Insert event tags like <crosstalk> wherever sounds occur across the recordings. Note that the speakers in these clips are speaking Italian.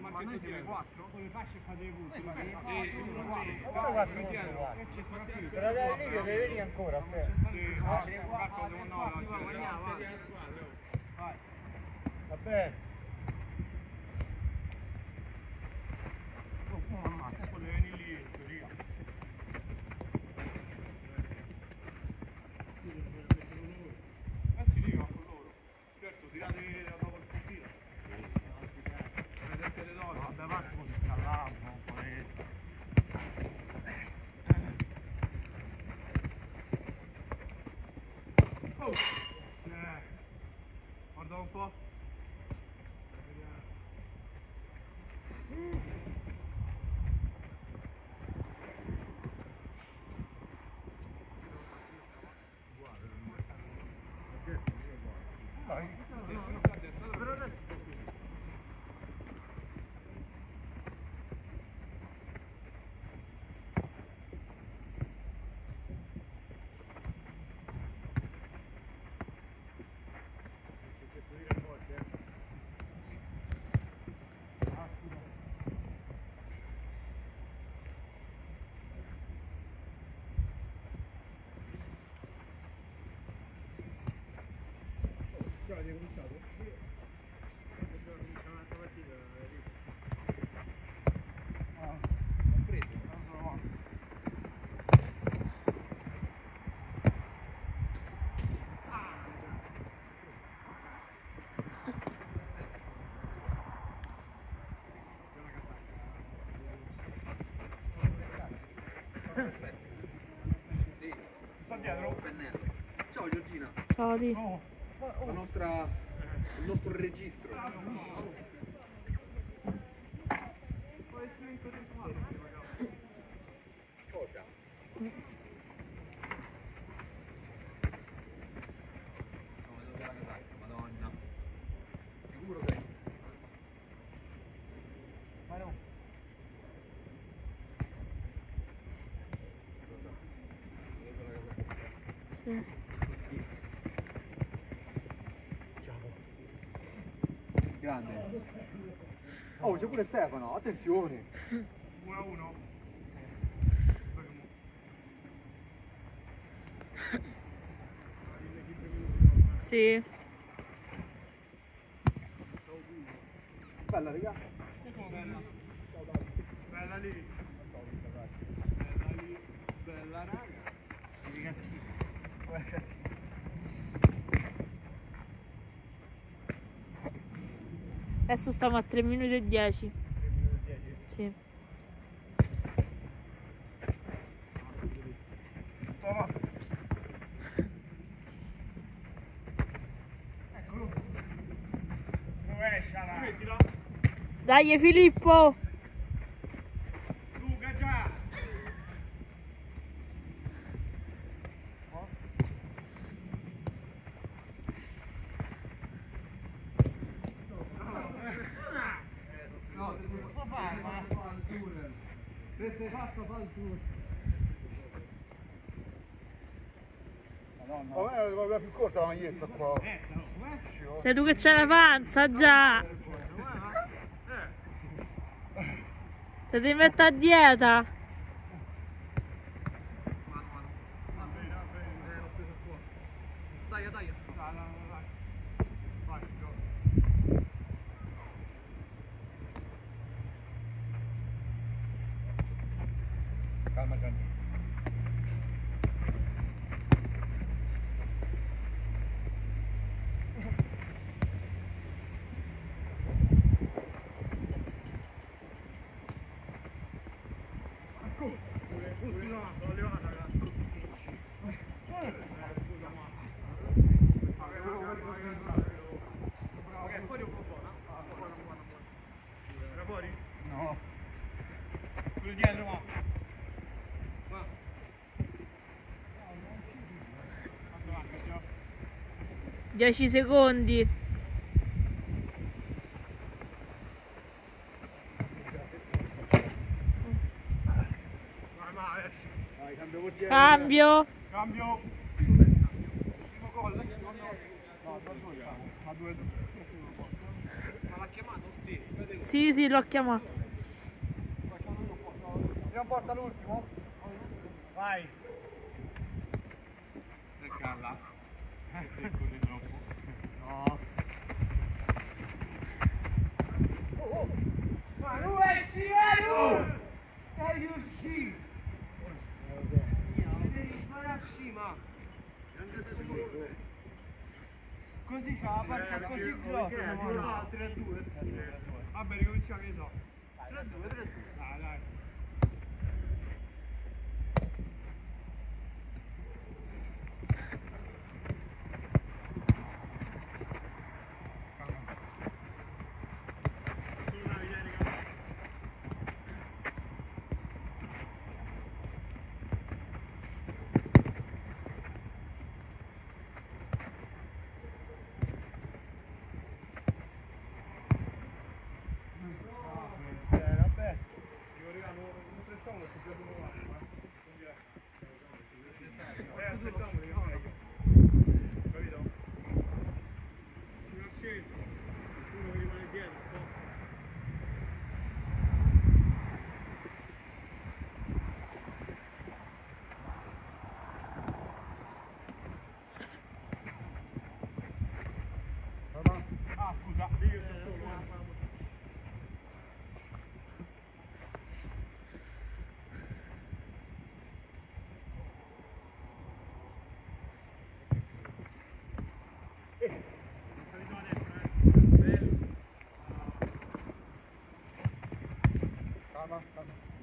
Ma noi siamo 4? Con le fasce fate i punti. Però dai video deve venire ancora. Va bene. Deve venire lì in teoria. Eh sì, lì va con loro. Certo, tirate dopo il profilo. Vedete le donne. Vabbè, va un po' di scalavo, un po' di... Oh! Eh. Guarda un po'. Vai. Però adesso sto così. Questo dire è forte, eh. Già, hai cominciato? Ah, è freddo, non sono avanti. Sta dietro? Pennello. Ciao Giorgina, Ciao Di. La nostra, il nostro registro. Può essere incontrato, ragazzi. Cosa? Madonna. Sicuro sei? Ma no. Sì. Grande. Oh, c'è pure Stefano, attenzione. 1 a 1. Sì. Adesso stiamo a 3 minuti e 10. 3 minuti e 10. Sì. Dai Filippo! Luca già. No, te sei Cosa fai? Ma... Te sei fatto fare il tour. Madonna. Ma me la più corta la maglietta qua. No? Sei tu che c'hai la panza già! Te devi mettere a dieta! 10 secondi. Cambio, cambio. Cambio primo gol no, ma due ma l'ha chiamato sì sì l'ho chiamato. Prima porta l'ultimo. Vai. c'è la è così grossa. No, 3-2. Vabbè, ricominciamo che so. 3-2, 3-2. Dai, dai. Ah, Tamam tamam.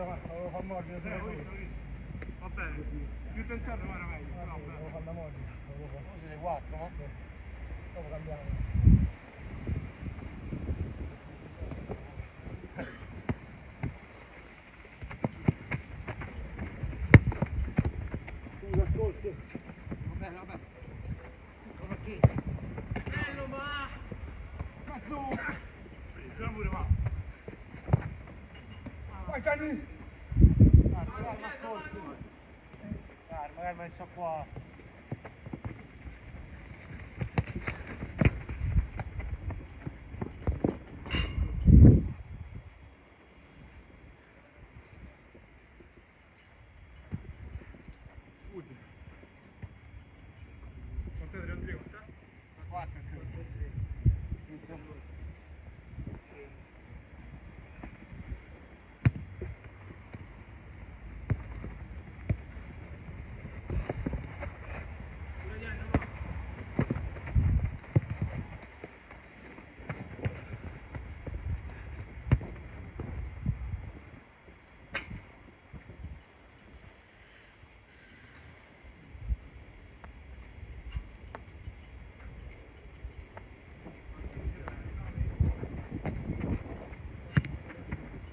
scusa ma lo fa mordere eh, va bene più tentato era meglio però lo fanno mordere lo fanno 4 no? dopo cambiamo Vai Gianni! Dai, magari messo qua.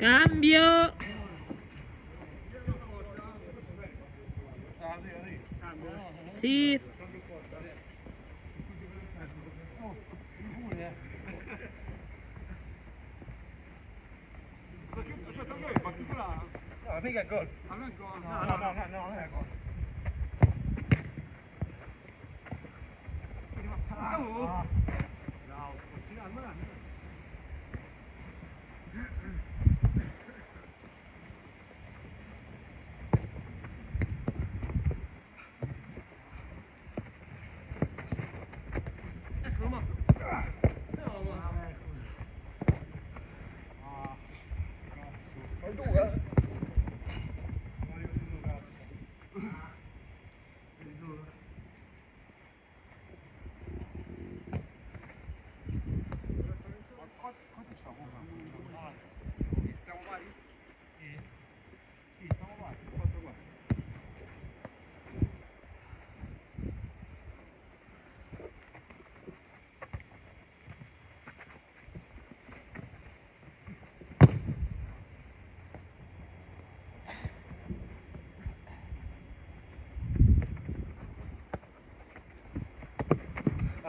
Cambio. Sì. Aspetta, a è particolare. No, mica gol. A me è gol. No, no, no, no, no, non è gol.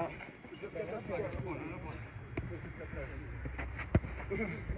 Ah, você fica atrás. Né? Você fica atrás.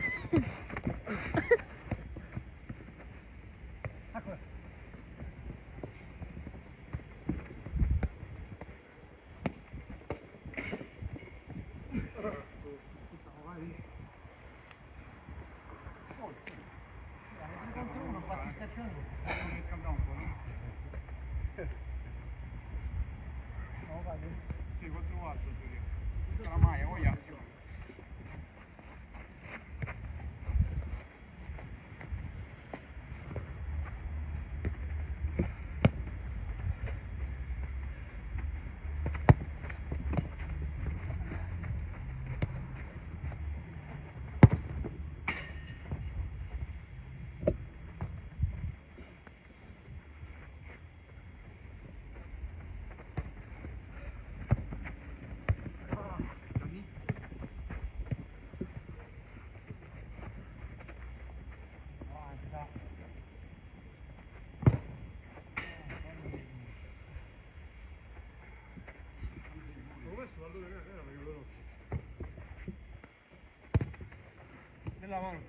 la mano.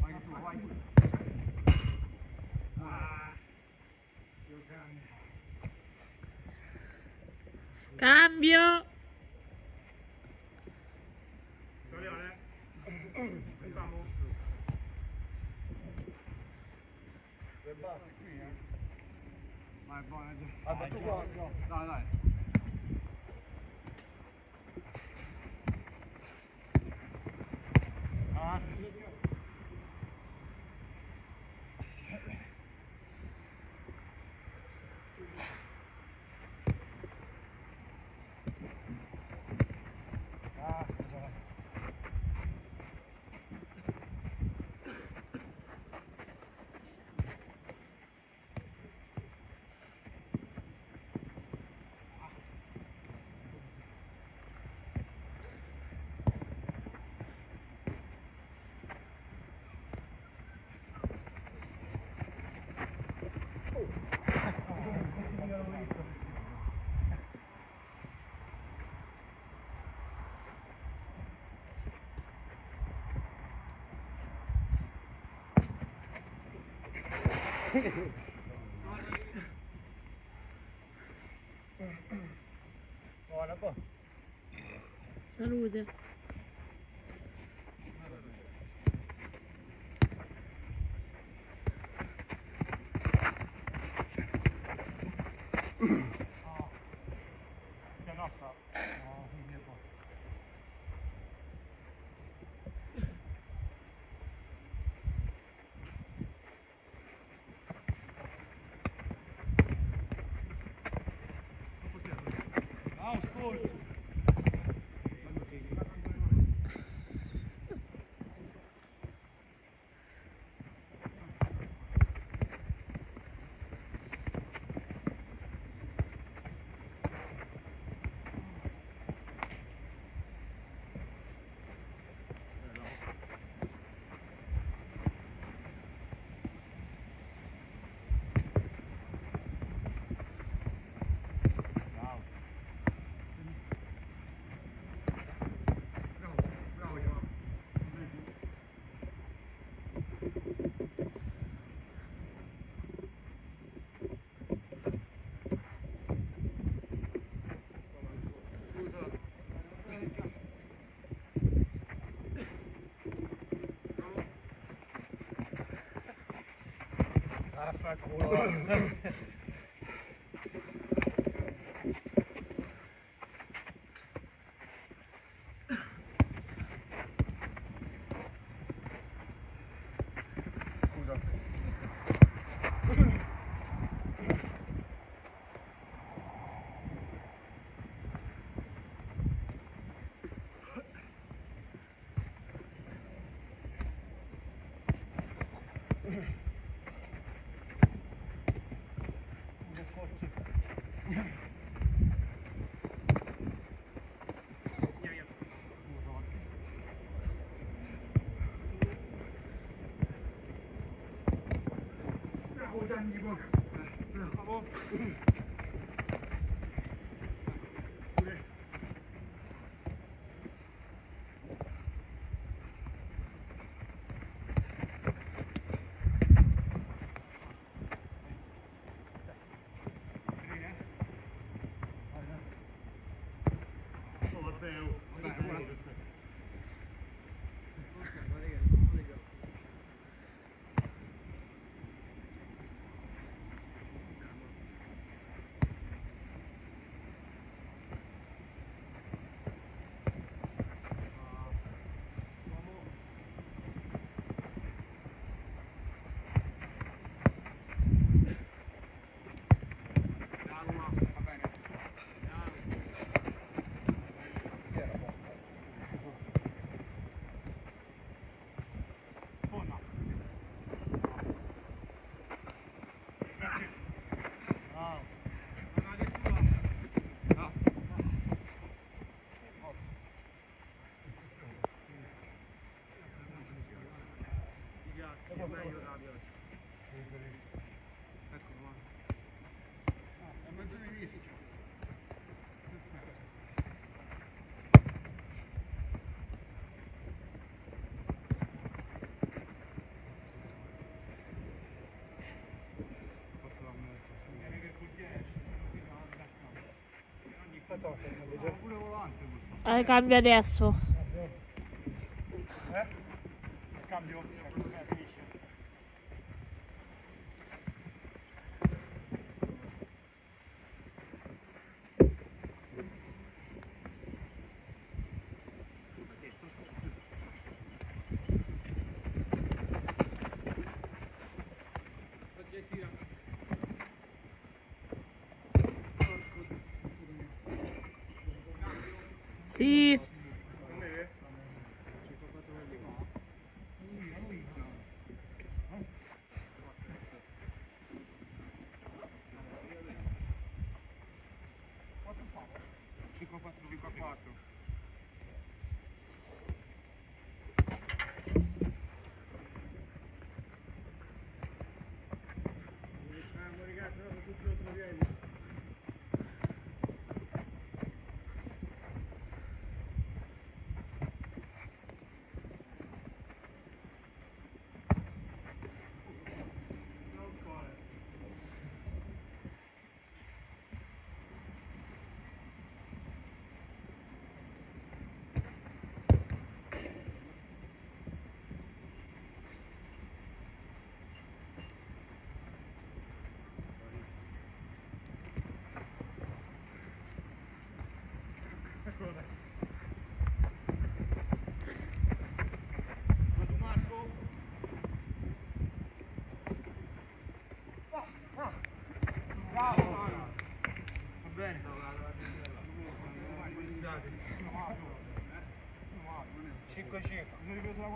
Vai tu, vai tu. Cambio. Salude. Ah, fa 한번 Dopo meglio la pioggia. Ecco qua. Ah, è mezzo di rischio. Eh, cambia adesso.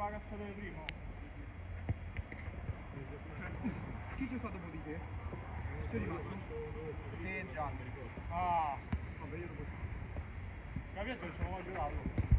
vaga pra saber abrir, irmão. Chi c'è stato Modiche? C'è rimasto? Dentro. Ah. Vabbè, io lo. Capito, ce lo.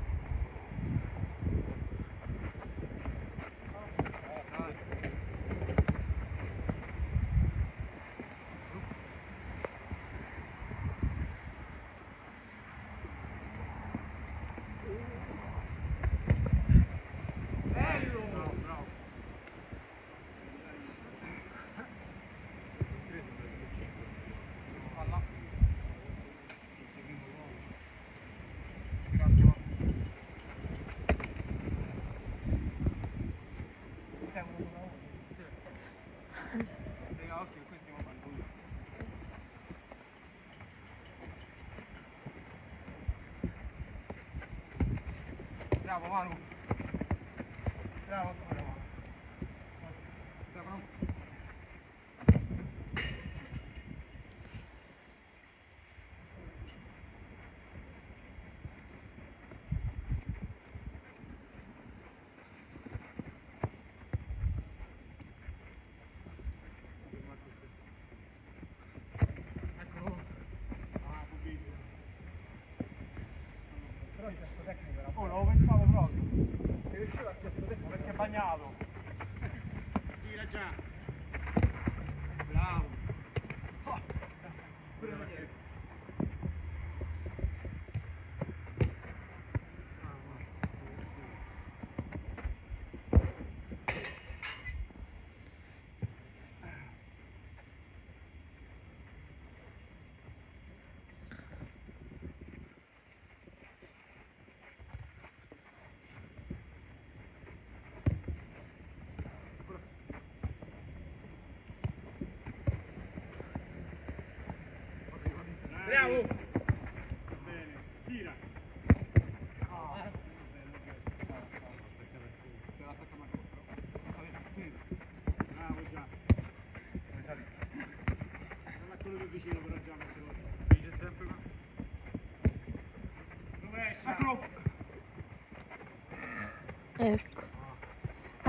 stavo pensando proprio. Che riuscivo a terzo tempo perché è bagnato. Tira già. Bravo. <laughs> Oh.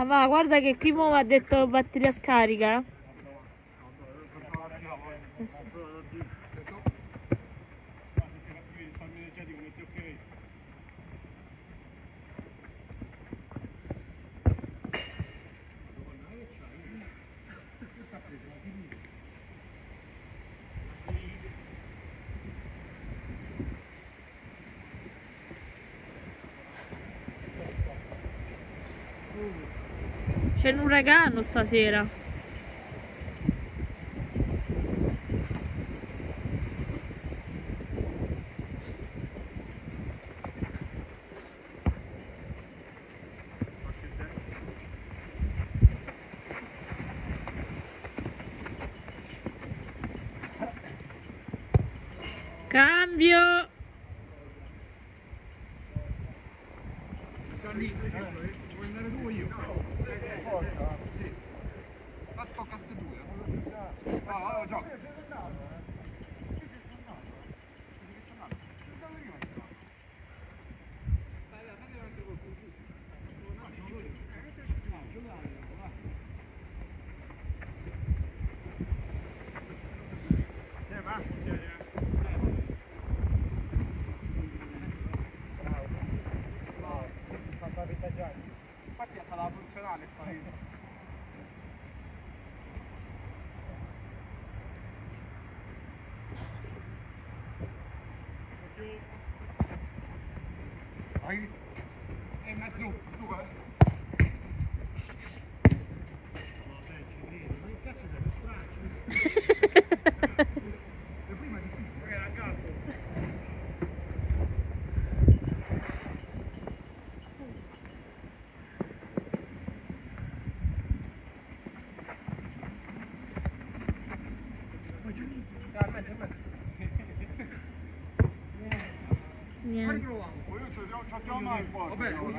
ma guarda che qui mi ha detto batteria scarica. C'è un uragano stasera. Cambio! right don't know.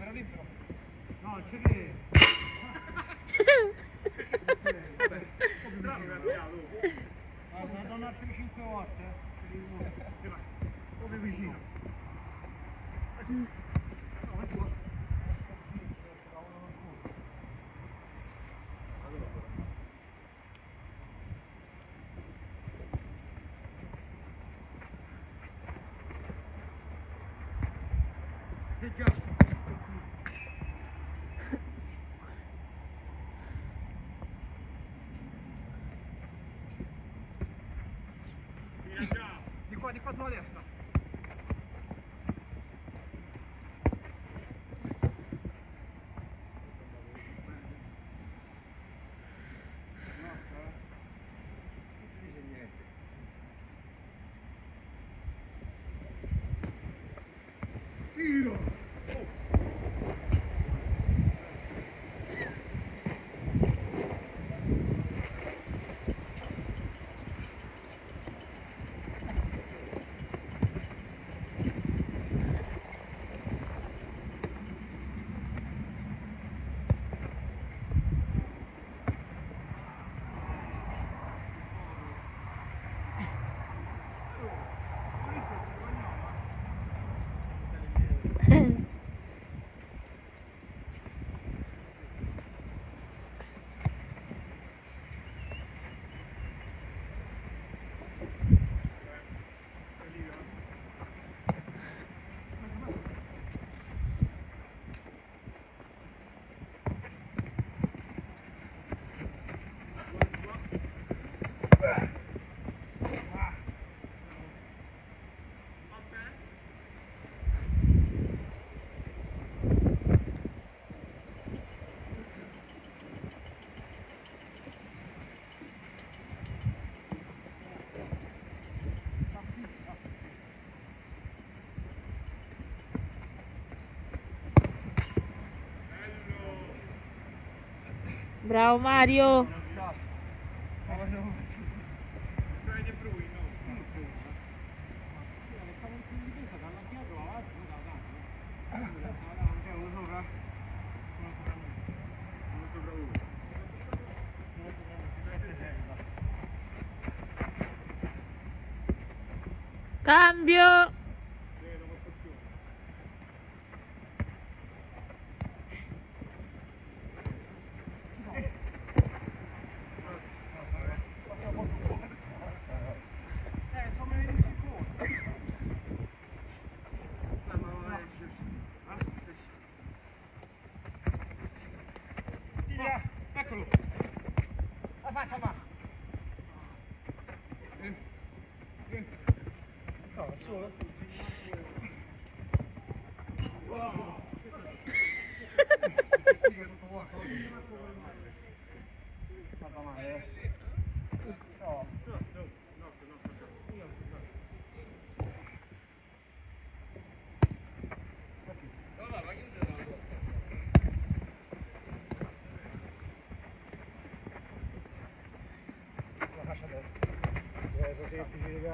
libero, libero. No, c'è che... Guarda, danno altre 5 volte. eh? Come vicino. Bravo Mario. Cambio. Fatta male. eh. No. La lascia adesso. Eh, così è difficile che...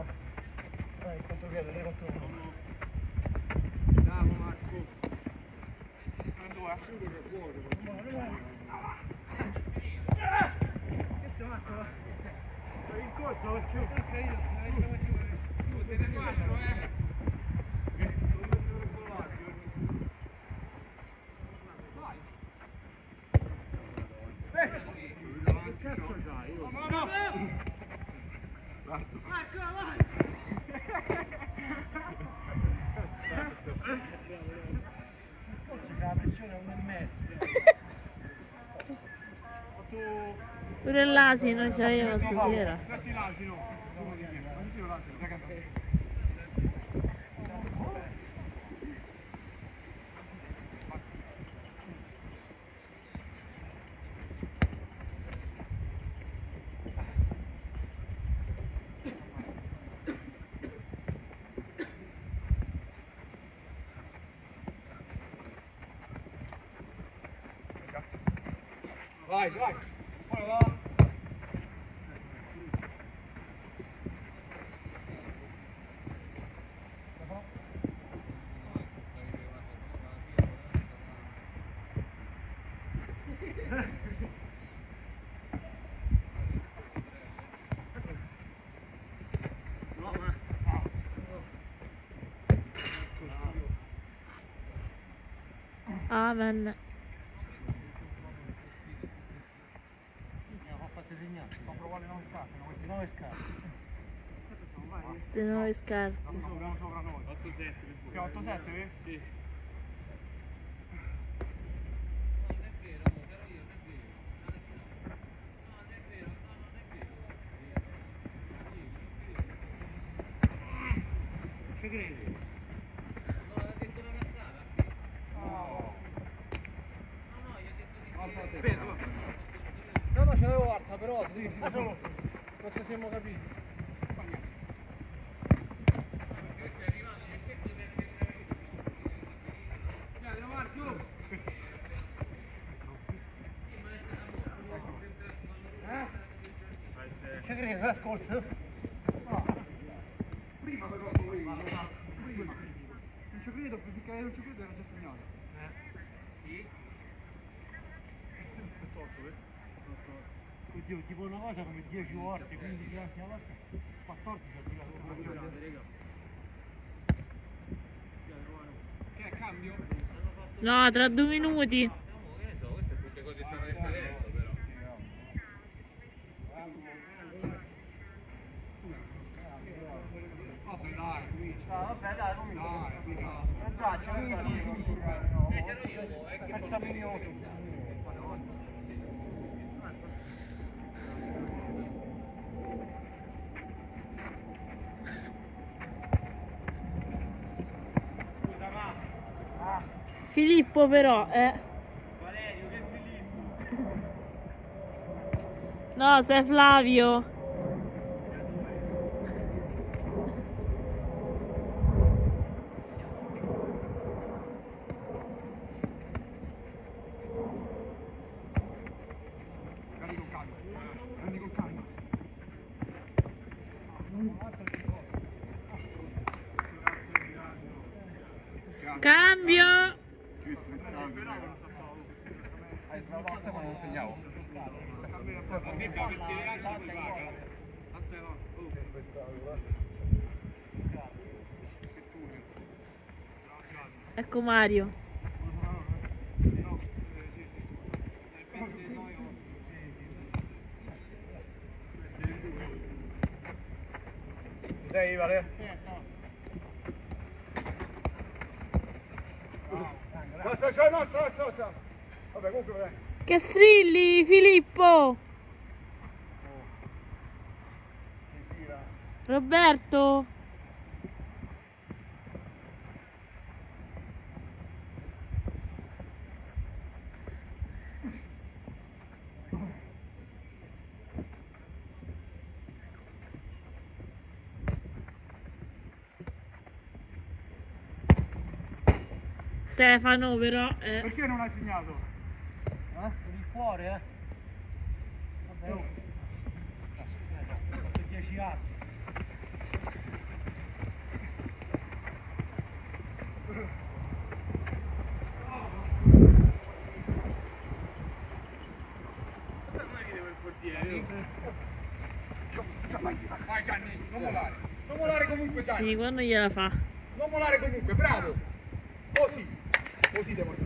Dai, quanto chiede? 3 contro 1. Bravo Marco. Prendo a chiudere fuori. Che Marco? Sei in corso perché io anche io. Tu siete quattro, eh? Che cazzo c'hai? Io... C'è la pressione a 1 e mezzo. Pure l'asino c'aveva stasera. Metti l'asino. Metti l'asino, dai che Vai, vai. Ora va. Segnare. Compro quale non scarpe, non Di 9 scarpe. Se no è scarpe. Abbiamo sopra noi. 8-7 Che 8-7, vedi? Sì. Ci credi? No, no, ce l'avevo alta, però sì, sì, sì. Non ci siamo capiti. Ci credi, ascolta. Prima però lui. Prima. Non ci credo, perché non ci credo era già segnato. Oddio, tipo una cosa come 10 volte, 15 anni alla volta, 14 ha tirato Che è cambio? No, tra due minuti. Vabbè dai, qui. No, vabbè, dai, comincia. Dai, qui dai. Eh, Dai, c'è sì, sì, sì, sì, dai, no. Persa minuto. Scusa, ma... Ah, Filippo però, eh. Valerio, che Filippo. <laughs> No, sei Flavio. Prendi con calma. Prendi con calma. Cambio. Hai sbagliato ma non segnavo. Ecco Mario. Ci sei, Vale? Sta, sta, no, sta, sta, sta. Vabbè, comunque, vabbè. Che strilli, Filippo. Roberto. Stefano però eh, Perché non hai segnato? Eh? Per il cuore, eh? Vabbè, oh. Fatto 10 assi. Vai Gianni, non molare. Non molare comunque Gianni. sì, quando gliela fa. Non molare comunque, bravo. Così. Così devo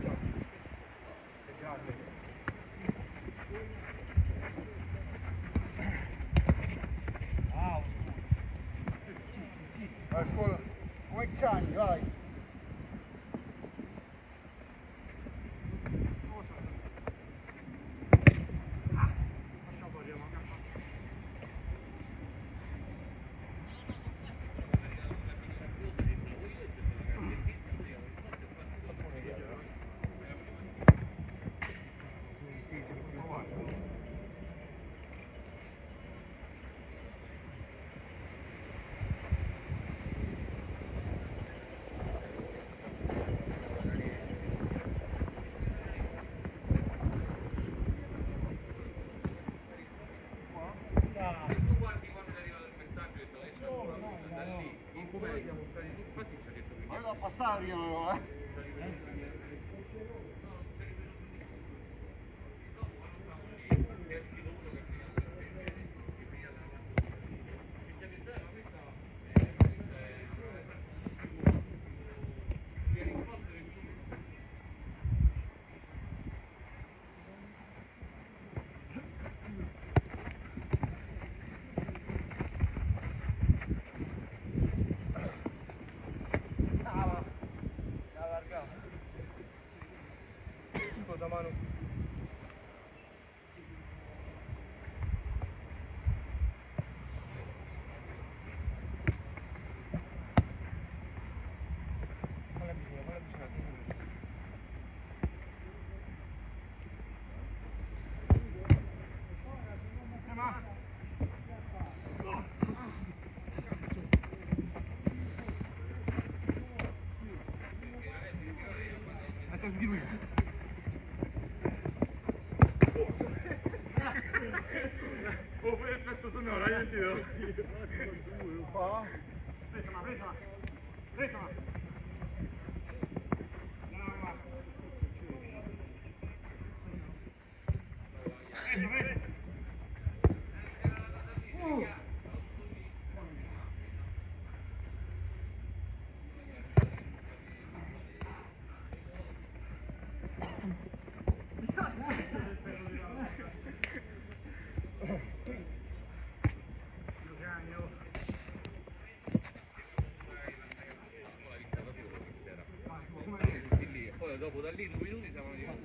dopo da lì due minuti siamo arrivati.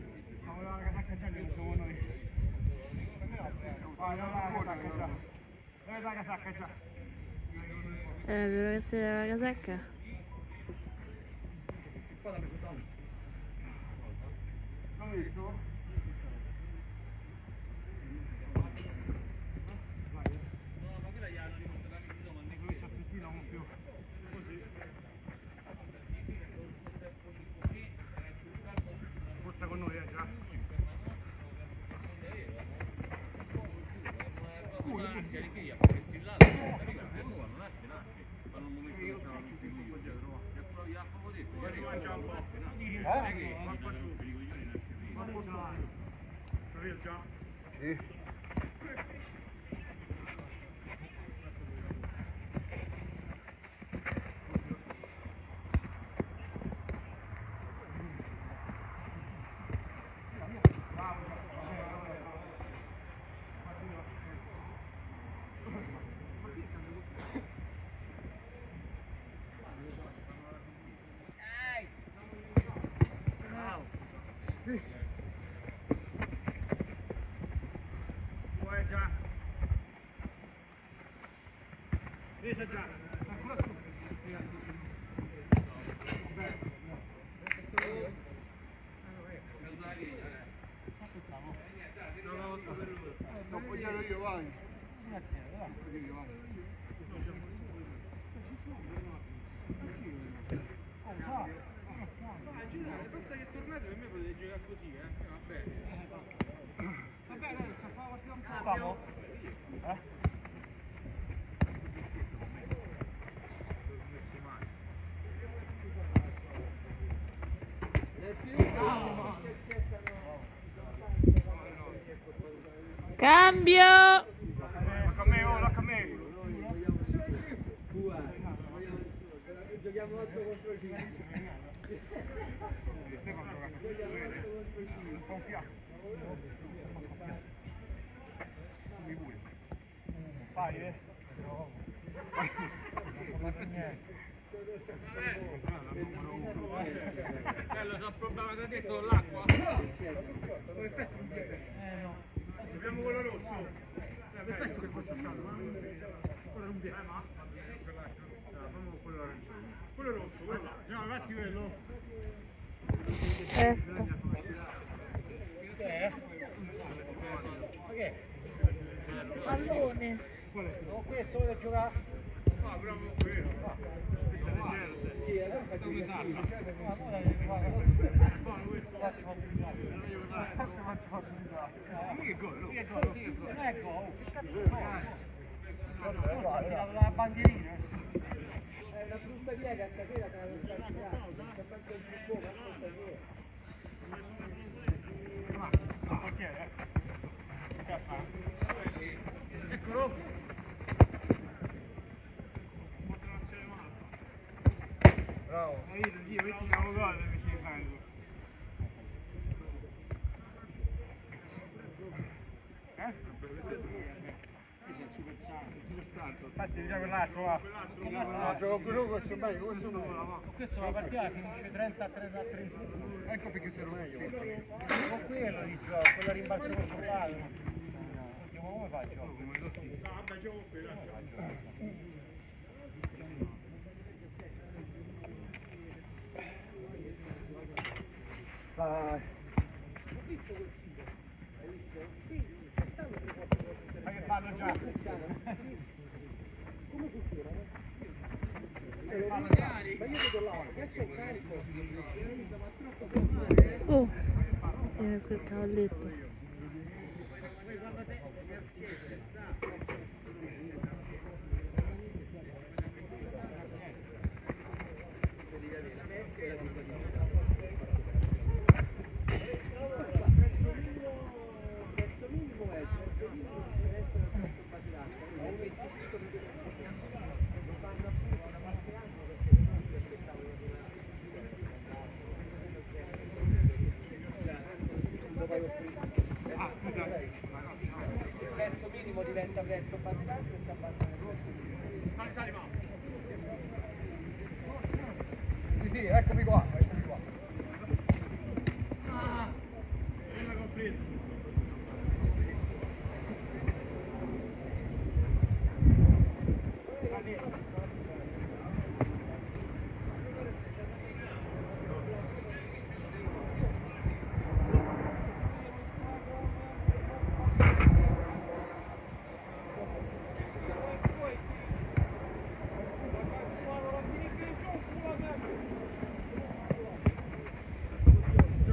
Ma voleva la casacca già che siamo noi. Dai, la casacca già. Dai, la casacca già. Era vero che sei la casacca? L'ho visto? Comincia a sentire un più. Così. Forza con noi, eh, già. Eh? Sì. Poi già. Presa già. Ancora tu. Una volta per loro. Non vogliamo io, vai. Io, vai. Ah, generale, basta che tornate per me potete giocare così, eh. Vabbè. Vabbè, dai, sta fa la partita un po'. Stiamo? Eh? Cambio! Tocca a me, oh, tocca a me. Giochiamo 8 contro 5. Stefano gioca per tutte Un po' un fiato. Mi pure. Fai, eh? Non fa niente. Bello, un problema da con l'acqua. Eh no. Abbiamo quello rosso. Perfetto che faccio caldo, ora non viene. Facciamo quello arancione. Quello rosso, quello. Già, ragazzi, quello. Ecco. Che è? Ma che è? Pallone. No, questo voglio giocare. Ah, bravo quello. Questo è leggero. Dove salva? Che gol, Che gol? Non è gol, che cazzo è gol? Scorso ha tirato la bandierina. La frutta piega stasera c'è fatto il buono, ascolta te. Il portiere, eh? Che fa? Eccolo. Bravo. Ma io, io metti una cosa e mi ci fanno. Eh? Questo è il super santo, il super santo. Infatti vediamo quell'altro va. No, gioco quello questo meglio, questo no. Questo la partita finisce 30 a 30 a 30. Ecco perché sei meglio. Con quello di gioco, quello rimbalzo col portato. Ma come faccio? Vabbè, gioco lascia. Vai. Ma che fanno già? Come funziona? Magari. Ma io vedo là, questo è carico. Oh. Tiene sul cavalletto. Prezzo minimo è, prezzo minimo è differenza dal prezzo base d'acqua. È un 25 di Lo fanno appunto da qualche anno perché non si aspettavano di Ah, scusa. Il prezzo minimo diventa prezzo base d'acqua e si abbassano i costi. Sali, sali, ma. Sì, sì, eccomi qua, eccomi qua. Quella compresa.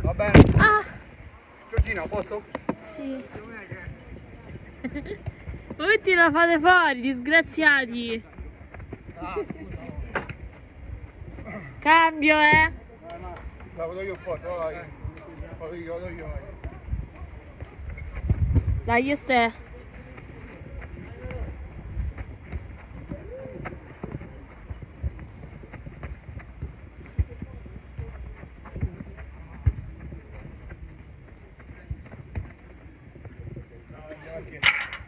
Va bene. Ah! Giorgino, a posto? Sì. <laughs> Voi ti la fate fuori, disgraziati. Cambio, eh. La vado io po', vai. Vado io, vado io, vai. Dai, io ste. Okay.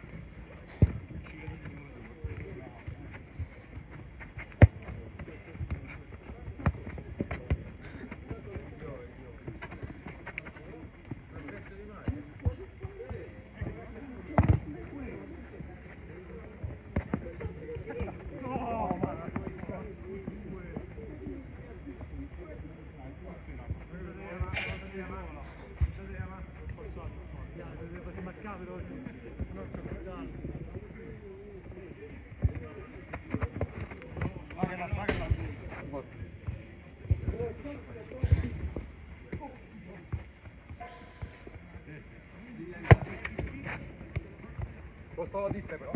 La dita però.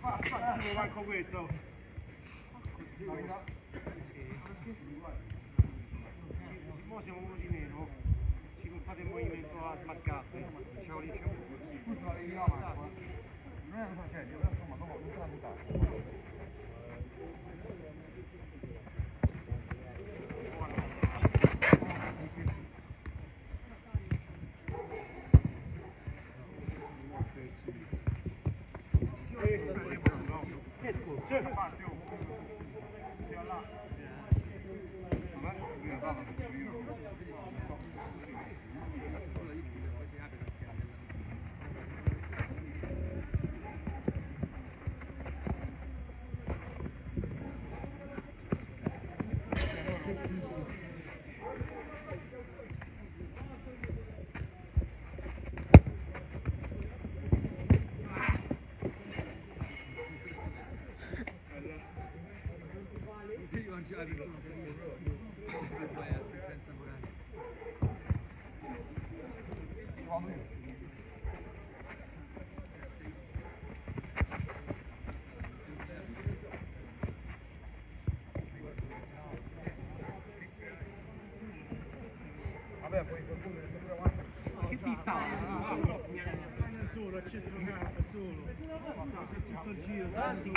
Facciamo manco questo. Mo siamo uno di meno. Ci fate il movimento a smarcate. Ciao. Tu la devi la mano. Non è una tragedia, però insomma dopo non te la buttare. La persona per puoi assistenza morale. Vabbè, poi qualcuno deve pure avanti. Che ti sta? Solo, a centrocampo, solo. Il giro, tanti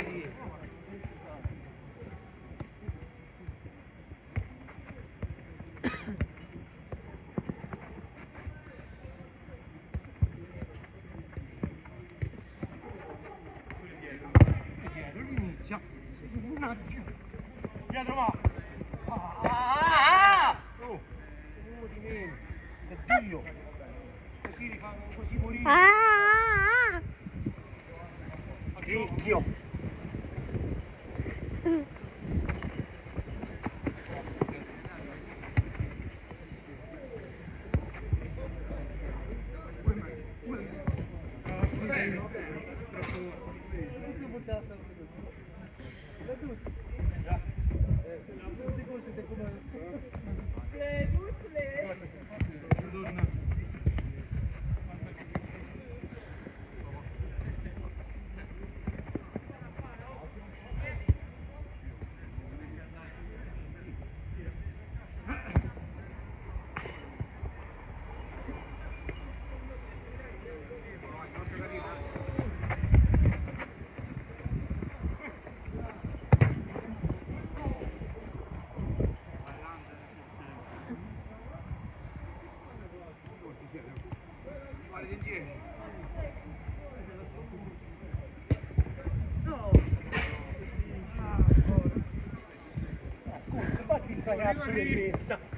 fatti sta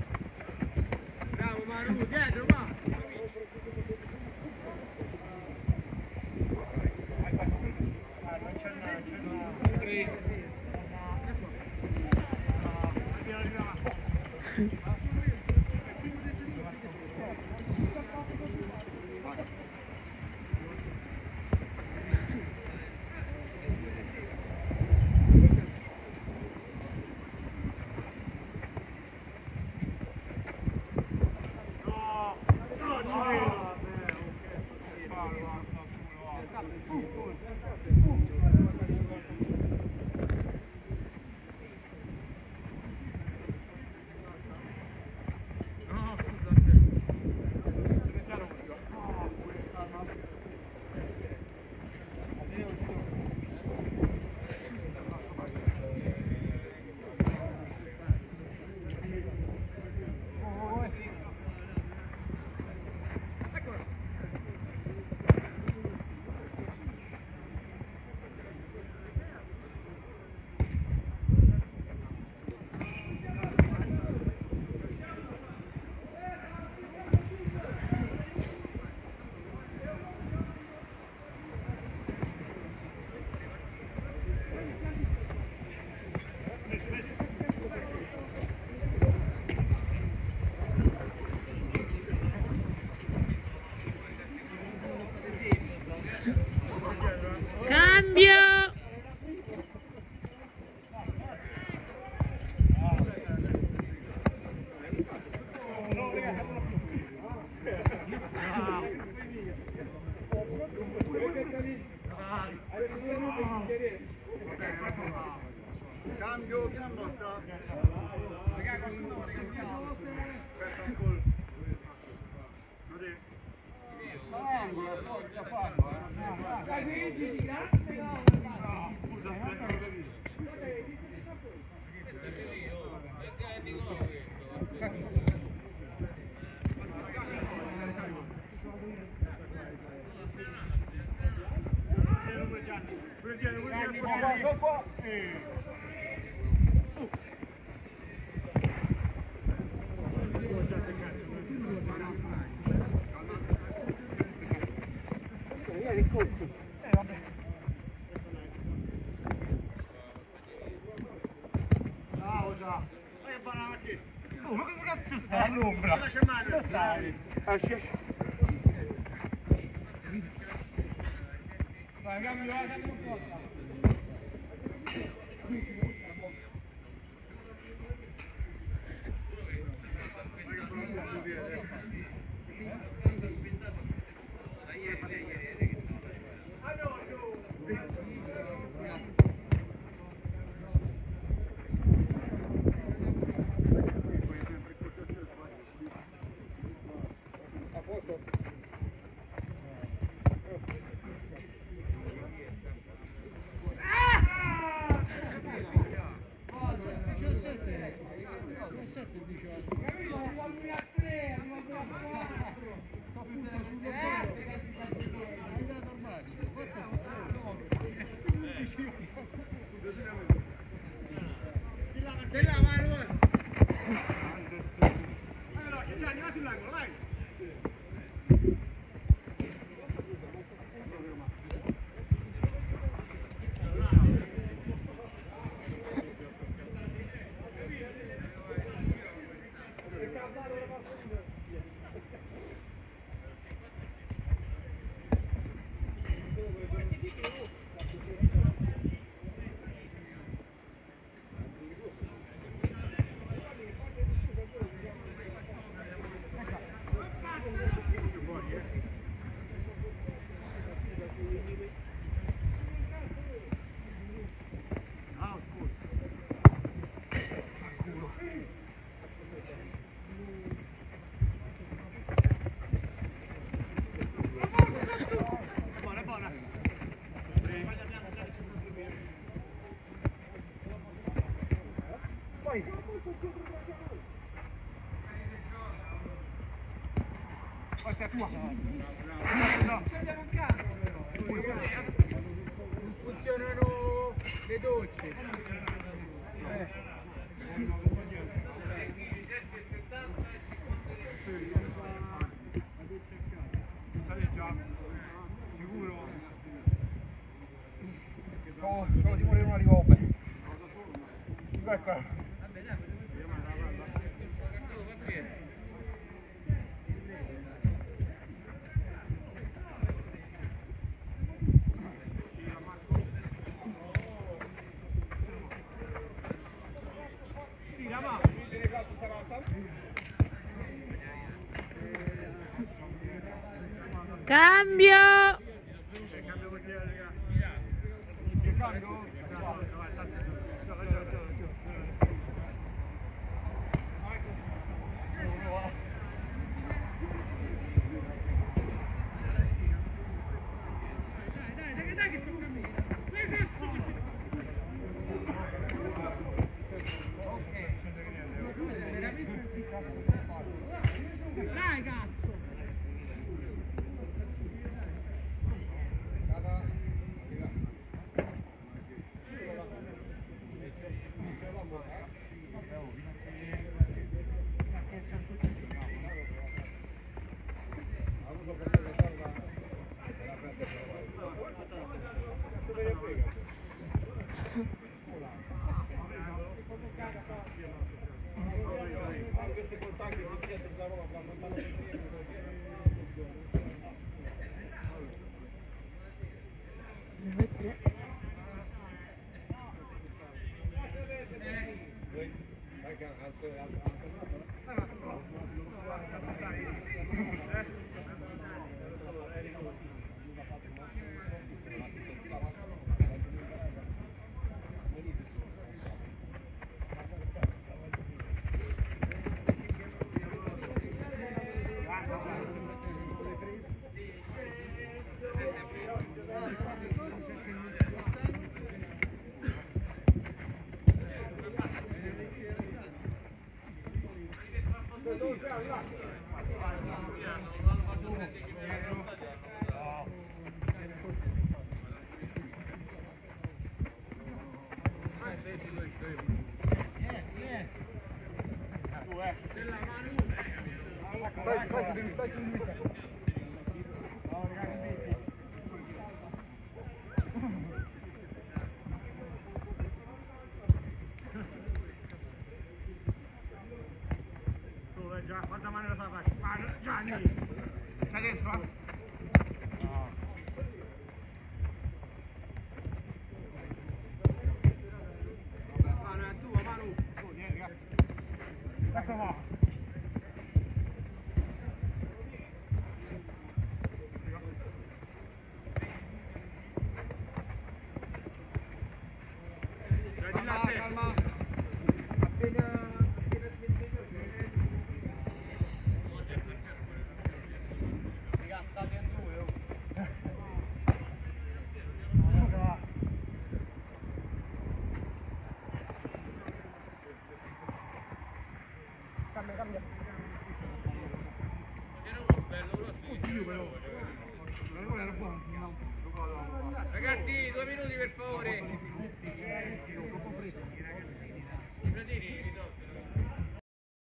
questa è tua. No, abbiamo un caso però. Non funzionano le docce. Eh. Sicuro? Oh, ti volevo una rivolta. Eccola.